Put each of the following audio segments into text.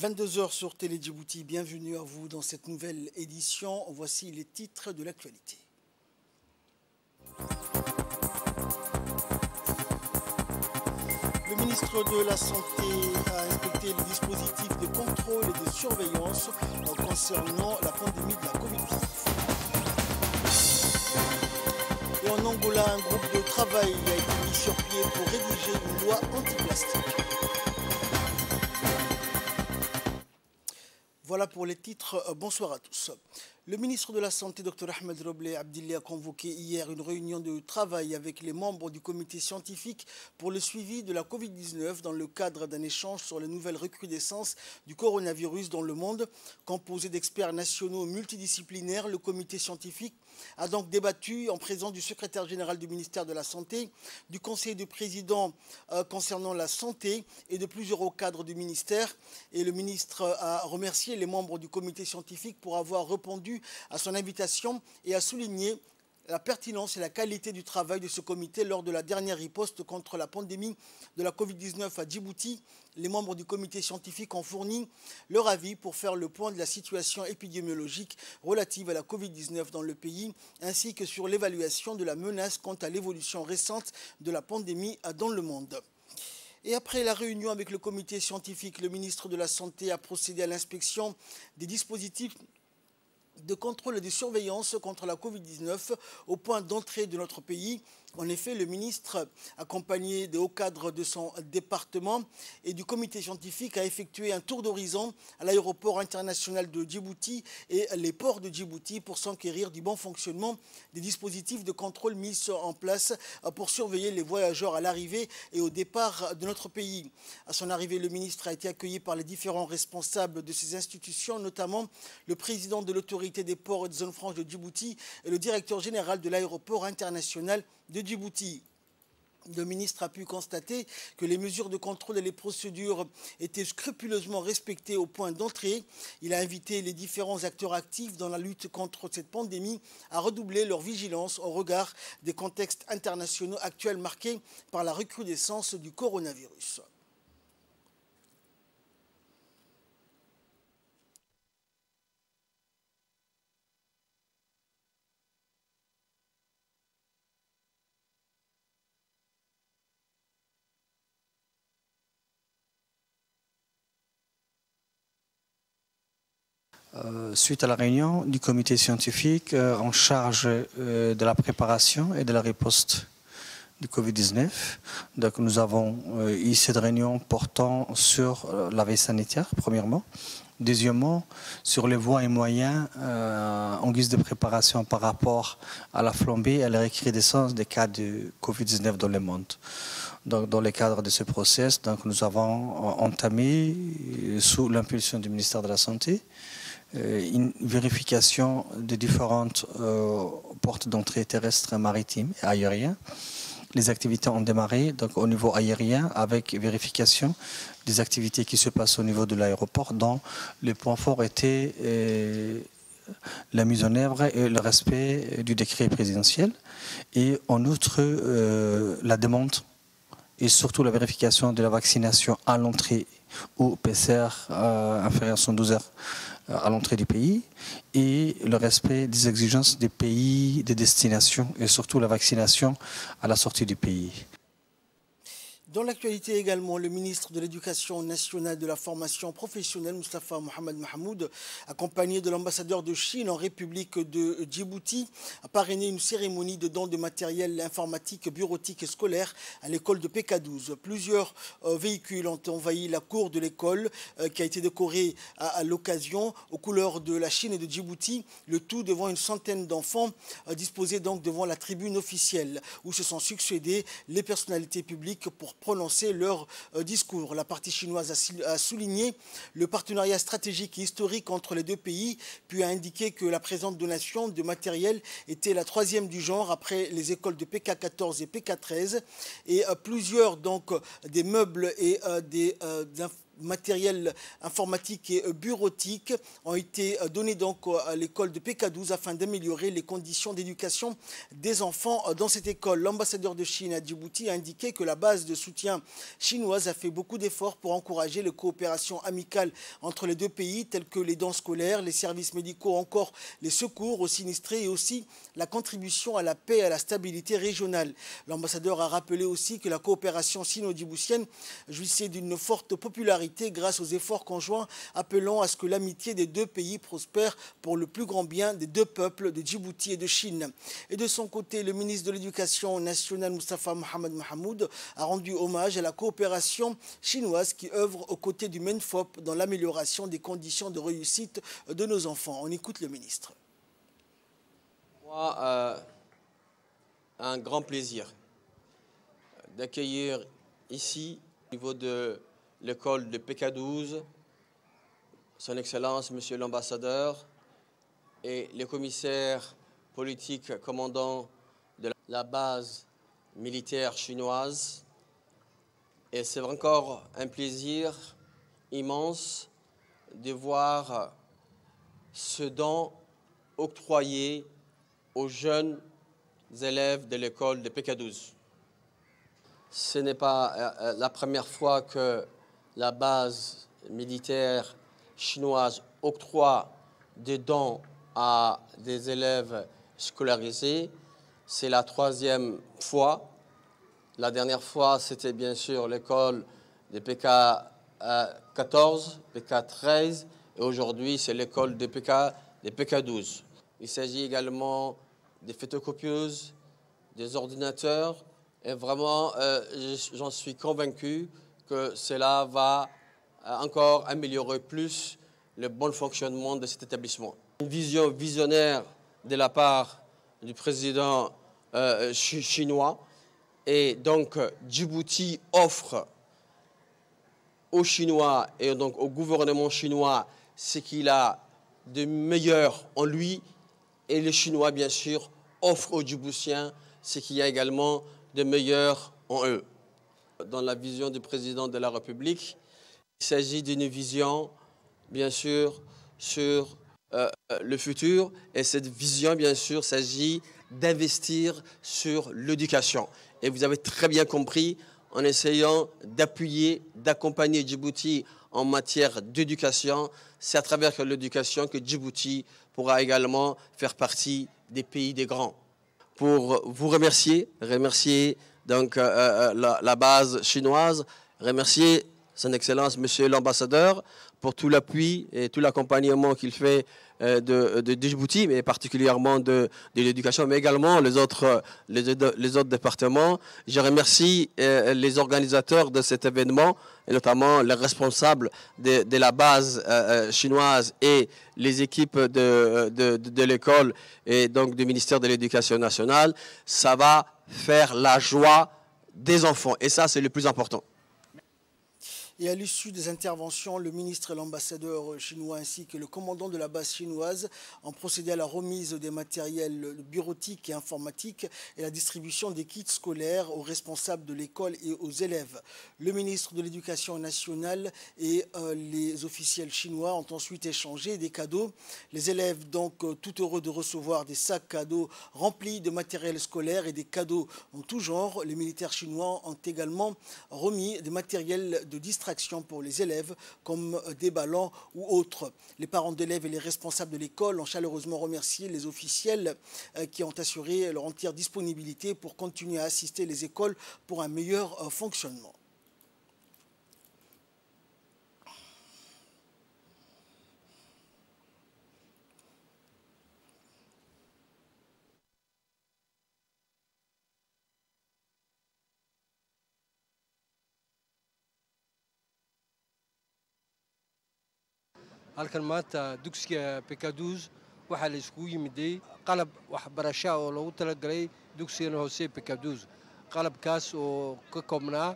22h sur Télé Djibouti, bienvenue à vous dans cette nouvelle édition. Voici les titres de l'actualité. Le ministre de la Santé a inspecté les dispositifs de contrôle et de surveillance concernant la pandémie de la Covid-19. Et en Angola, un groupe de travail a été mis sur pied pour rédiger une loi anti-plastique. Voilà pour les titres. Euh, bonsoir à tous. Le ministre de la Santé, Dr Ahmed Roblé Abdillah, a convoqué hier une réunion de travail avec les membres du comité scientifique pour le suivi de la Covid-19 dans le cadre d'un échange sur les nouvelles recrudescences du coronavirus dans le monde. Composé d'experts nationaux multidisciplinaires, le comité scientifique a donc débattu en présence du secrétaire général du ministère de la Santé, du conseil du président euh, concernant la santé et de plusieurs hauts cadres du ministère. Et le ministre a remercié les membres du comité scientifique pour avoir répondu à son invitation et a souligné la pertinence et la qualité du travail de ce comité lors de la dernière riposte contre la pandémie de la Covid-19 à Djibouti. Les membres du comité scientifique ont fourni leur avis pour faire le point de la situation épidémiologique relative à la Covid-19 dans le pays, ainsi que sur l'évaluation de la menace quant à l'évolution récente de la pandémie dans le monde. Et après la réunion avec le comité scientifique, le ministre de la Santé a procédé à l'inspection des dispositifs de contrôle et de surveillance contre la Covid-19 au point d'entrée de notre pays en effet, le ministre, accompagné des hauts cadres de son département et du comité scientifique, a effectué un tour d'horizon à l'aéroport international de Djibouti et les ports de Djibouti pour s'enquérir du bon fonctionnement des dispositifs de contrôle mis en place pour surveiller les voyageurs à l'arrivée et au départ de notre pays. À son arrivée, le ministre a été accueilli par les différents responsables de ces institutions, notamment le président de l'autorité des ports et des zones de Djibouti et le directeur général de l'aéroport international de Djibouti. Le ministre a pu constater que les mesures de contrôle et les procédures étaient scrupuleusement respectées au point d'entrée. Il a invité les différents acteurs actifs dans la lutte contre cette pandémie à redoubler leur vigilance au regard des contextes internationaux actuels marqués par la recrudescence du coronavirus. Euh, suite à la réunion du comité scientifique euh, en charge euh, de la préparation et de la riposte du Covid-19. Donc nous avons eu cette réunion portant sur la veille sanitaire, premièrement. Deuxièmement, sur les voies et moyens en guise de préparation par rapport à la flambée et à la recrudescence des cas de Covid-19 dans le monde. Donc, dans le cadre de ce process, donc, nous avons entamé, sous l'impulsion du ministère de la Santé, une vérification des différentes euh, portes d'entrée terrestres, maritimes et aériennes. Les activités ont démarré donc au niveau aérien avec vérification des activités qui se passent au niveau de l'aéroport dont le point fort était euh, la mise en œuvre et le respect du décret présidentiel et en outre la demande et surtout la vérification de la vaccination à l'entrée ou PCR inférieur à 112 heures à l'entrée du pays et le respect des exigences des pays de destination et surtout la vaccination à la sortie du pays. Dans l'actualité également, le ministre de l'Éducation nationale de la formation professionnelle, Mustafa Mohamed Mahmoud, accompagné de l'ambassadeur de Chine en République de Djibouti, a parrainé une cérémonie de don de matériel informatique, bureautique et scolaire à l'école de PK12. Plusieurs euh, véhicules ont envahi la cour de l'école euh, qui a été décorée à, l'occasion aux couleurs de la Chine et de Djibouti, le tout devant une centaine d'enfants euh, disposés donc devant la tribune officielle où se sont succédés les personnalités publiques pour prononcer leur euh, discours. La partie chinoise a souligné le partenariat stratégique et historique entre les deux pays, puis a indiqué que la présente donation de matériel était la troisième du genre après les écoles de PK14 et PK13 et euh, plusieurs donc des meubles et euh, des matériel informatique et bureautique ont été donnés donc à l'école de PK12 afin d'améliorer les conditions d'éducation des enfants dans cette école. L'ambassadeur de Chine à Djibouti a indiqué que la base de soutien chinoise a fait beaucoup d'efforts pour encourager les coopérations amicales entre les deux pays, telles que les dons scolaires, les services médicaux, encore les secours aux sinistrés et aussi la contribution à la paix et à la stabilité régionale. L'ambassadeur a rappelé aussi que la coopération sino-djiboutienne jouissait d'une forte popularité grâce aux efforts conjoints appelant à ce que l'amitié des deux pays prospère pour le plus grand bien des deux peuples de Djibouti et de Chine. Et de son côté, le ministre de l'Éducation nationale, Mustafa Mohamed Mahmoud, a rendu hommage à la coopération chinoise qui œuvre aux côtés du MENFOP dans l'amélioration des conditions de réussite de nos enfants. On écoute le ministre. Moi, euh, un grand plaisir d'accueillir ici, au niveau de l'école de PK12, Son Excellence, Monsieur l'ambassadeur, et les commissaires politiques commandants de la base militaire chinoise. Et c'est encore un plaisir immense de voir ce don octroyé aux jeunes élèves de l'école de PK12. Ce n'est pas la première fois que la base militaire chinoise octroie des dons à des élèves scolarisés. C'est la troisième fois. La dernière fois, c'était bien sûr l'école de PK 14, PK 13, et aujourd'hui, c'est l'école des PK 12. Il s'agit également des photocopieuses, des ordinateurs, et vraiment, euh, j'en suis convaincu que cela va encore améliorer plus le bon fonctionnement de cet établissement. Une vision visionnaire de la part du président euh, chinois. Et donc, Djibouti offre aux Chinois et donc au gouvernement chinois ce qu'il a de meilleur en lui. Et les Chinois, bien sûr, offrent aux Djiboutiens ce qu'il y a également de meilleur en eux. Dans la vision du président de la République, il s'agit d'une vision, bien sûr, sur euh, le futur. Et cette vision, bien sûr, s'agit d'investir sur l'éducation. Et vous avez très bien compris, en essayant d'appuyer, d'accompagner Djibouti en matière d'éducation, c'est à travers l'éducation que Djibouti pourra également faire partie des pays des grands. Pour vous remercier, remercier donc euh, la, la base chinoise, remercier son Excellence, Monsieur l'ambassadeur, pour tout l'appui et tout l'accompagnement qu'il fait euh, de, de, Djibouti, mais particulièrement de, de l'éducation, mais également les autres, les, les autres départements. Je remercie euh, les organisateurs de cet événement, et notamment les responsables de, de la base euh, chinoise et les équipes de, de l'école et donc du ministère de l'Éducation nationale. Ça va faire la joie des enfants, et ça, c'est le plus important. Et à l'issue des interventions, le ministre et l'ambassadeur chinois ainsi que le commandant de la base chinoise ont procédé à la remise des matériels bureautiques et informatiques et la distribution des kits scolaires aux responsables de l'école et aux élèves. Le ministre de l'Éducation nationale et euh, les officiels chinois ont ensuite échangé des cadeaux. Les élèves, donc, euh, tout heureux de recevoir des sacs cadeaux remplis de matériel scolaire et des cadeaux en tout genre. Les militaires chinois ont également remis des matériels de distribution pour les élèves comme des ballons ou autres. Les parents d'élèves et les responsables de l'école ont chaleureusement remercié les officiels qui ont assuré leur entière disponibilité pour continuer à assister les écoles pour un meilleur fonctionnement. Halkan maanta dugsiga bekaduus waxaa la iskugu yimiday qalab waxbarasha oo loogu talagalay dugsigan hoose bekaduus qalabkaas oo ka koobnaa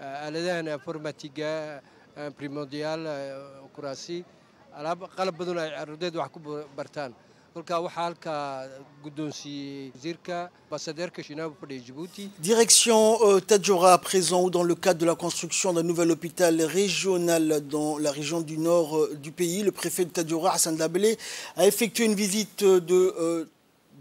aaladahan informatiga primordial kuraasi qalab badan ay ardayda wax ku bartaan Direction euh, Tadjoura à présent, où dans le cadre de la construction d'un nouvel hôpital régional dans la région du nord euh, du pays, le préfet de Tadjoura, Hassan Dabelé, a effectué une visite de euh,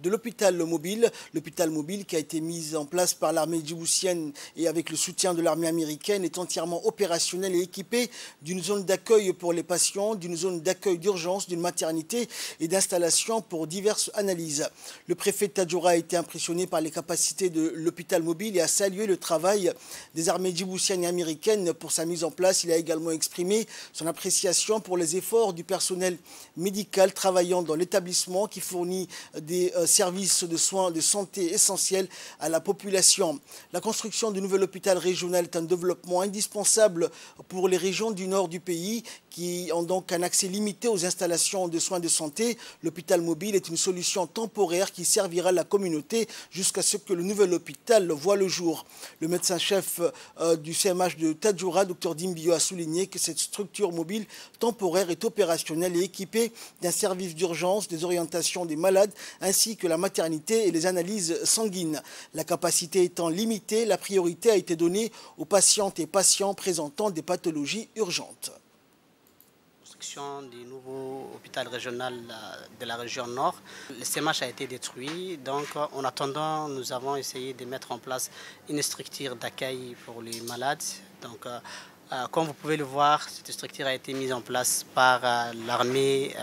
de l'hôpital mobile. L'hôpital mobile qui a été mis en place par l'armée djiboutienne et avec le soutien de l'armée américaine est entièrement opérationnel et équipé d'une zone d'accueil pour les patients, d'une zone d'accueil d'urgence, d'une maternité et d'installation pour diverses analyses. Le préfet Tadjoura a été impressionné par les capacités de l'hôpital mobile et a salué le travail des armées djiboutiennes et américaines pour sa mise en place. Il a également exprimé son appréciation pour les efforts du personnel médical travaillant dans l'établissement qui fournit des euh, services de soins de santé essentiels à la population. La construction du nouvel hôpital régional est un développement indispensable pour les régions du nord du pays qui ont donc un accès limité aux installations de soins de santé. L'hôpital mobile est une solution temporaire qui servira la communauté jusqu'à ce que le nouvel hôpital voit le jour. Le médecin-chef euh, du CMH de Tadjoura, Dr Dimbio, a souligné que cette structure mobile temporaire est opérationnelle et équipée d'un service d'urgence, des orientations des malades ainsi que la maternité et les analyses sanguines. La capacité étant limitée, la priorité a été donnée aux patientes et patients présentant des pathologies urgentes du nouveau hôpital régional euh, de la région nord. Le CMH a été détruit, donc en attendant, nous avons essayé de mettre en place une structure d'accueil pour les malades. Donc, euh, euh, comme vous pouvez le voir, cette structure a été mise en place par l'armée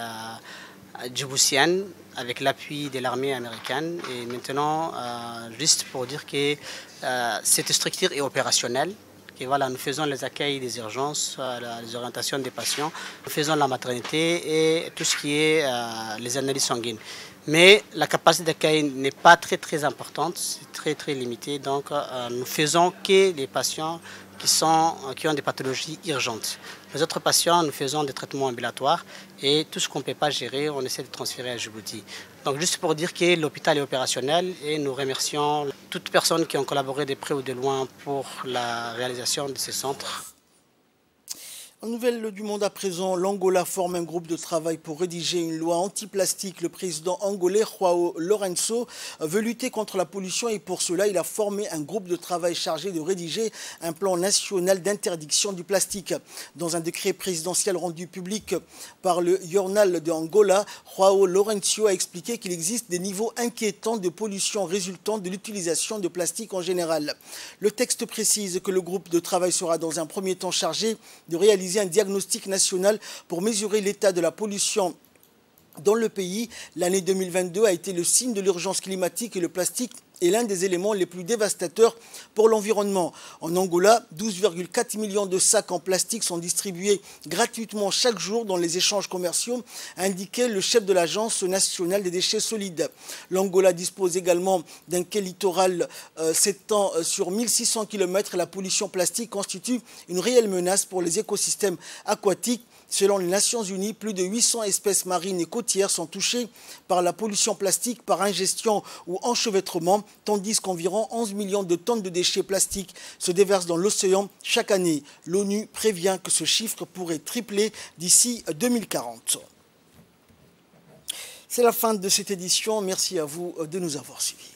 djiboutienne avec l'appui de l'armée américaine. Et maintenant, juste pour dire que cette structure est opérationnelle. Et voilà, nous faisons les accueils des urgences, euh, les orientations des patients, nous faisons la maternité et tout ce qui est les analyses sanguines. Mais la capacité d'accueil n'est pas très très importante, c'est très très limité. Donc nous faisons que les patients qui, sont, qui ont des pathologies urgentes. Les autres patients, nous faisons des traitements ambulatoires et tout ce qu'on ne peut pas gérer, on essaie de transférer à Djibouti. Donc juste pour dire que l'hôpital est opérationnel et nous remercions toutes personnes qui ont collaboré de près ou de loin pour la réalisation de ces centres. En nouvelle du monde à présent, l'Angola forme un groupe de travail pour rédiger une loi anti-plastique. Le président angolais Joao Lorenzo veut lutter contre la pollution et pour cela, il a formé un groupe de travail chargé de rédiger un plan national d'interdiction du plastique. Dans un décret présidentiel rendu public par le journal de Angola, Joao Lorenzo a expliqué qu'il existe des niveaux inquiétants de pollution résultant de l'utilisation de plastique en général. Le texte précise que le groupe de travail sera dans un premier temps chargé de réaliser un diagnostic national pour mesurer l'état de la pollution dans le pays. L'année 2022 a été le signe de l'urgence climatique et le plastique est l'un des éléments les plus dévastateurs pour l'environnement. En Angola, 12,4 millions de sacs en plastique sont distribués gratuitement chaque jour dans les échanges commerciaux, a indiqué le chef de l'Agence nationale des déchets solides. L'Angola dispose également d'un quai littoral euh, s'étend euh, sur 1600 km. La pollution plastique constitue une réelle menace pour les écosystèmes aquatiques Selon les Nations Unies, plus de 800 espèces marines et côtières sont touchées par la pollution plastique par ingestion ou enchevêtrement, tandis qu'environ 11 millions de tonnes de déchets plastiques se déversent dans l'océan chaque année. L'ONU prévient que ce chiffre pourrait tripler d'ici 2040. C'est la fin de cette édition. Merci à vous de nous avoir suivis.